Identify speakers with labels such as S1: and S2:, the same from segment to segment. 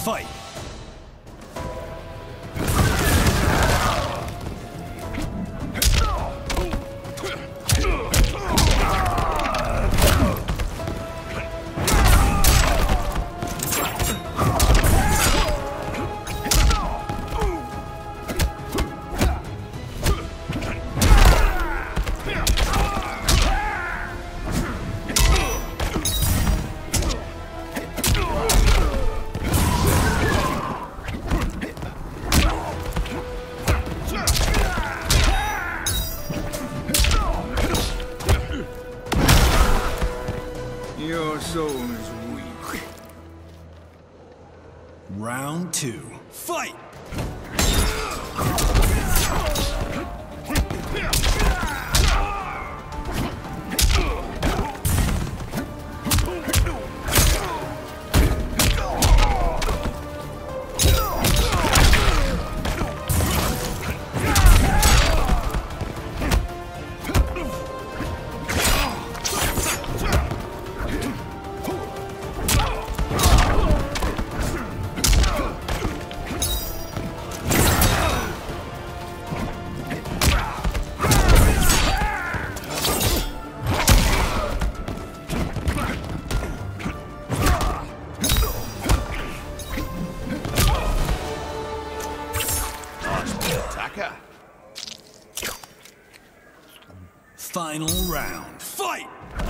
S1: fight!
S2: Soul is weak.
S1: Round two, fight! Final round, fight!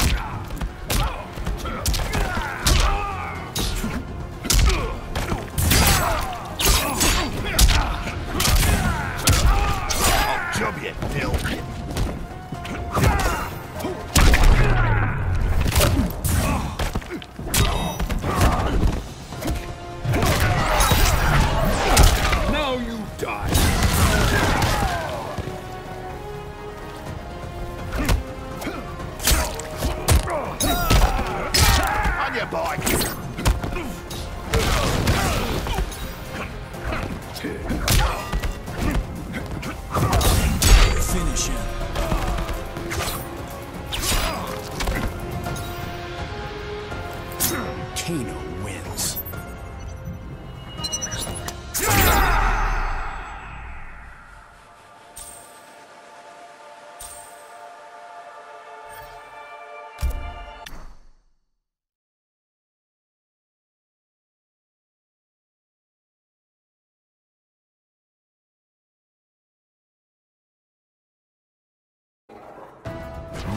S1: Kano wins.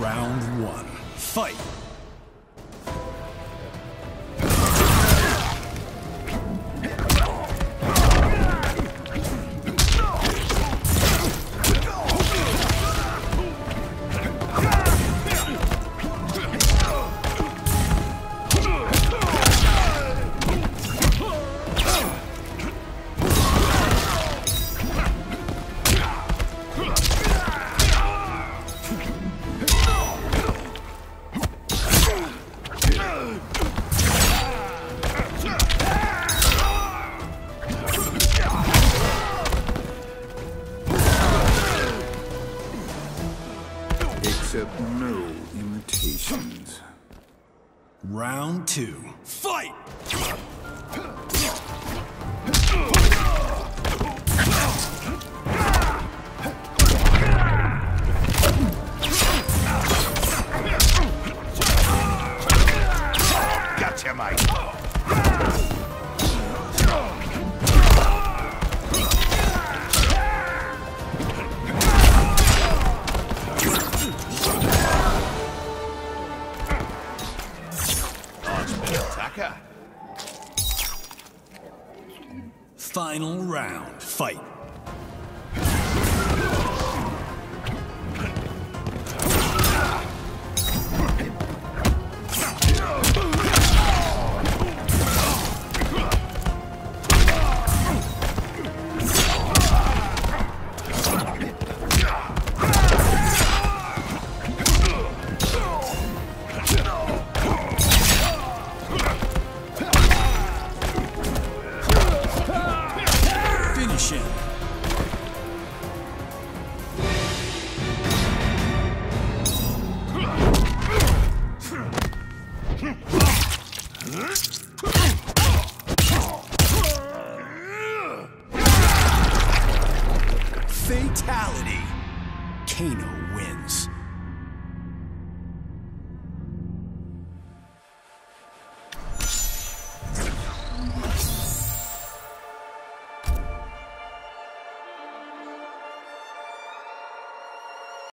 S1: Round one, fight!
S2: Accept no imitations.
S1: Round two, fight!
S3: Attacker.
S1: Final round, fight! Fatality. Kano wins.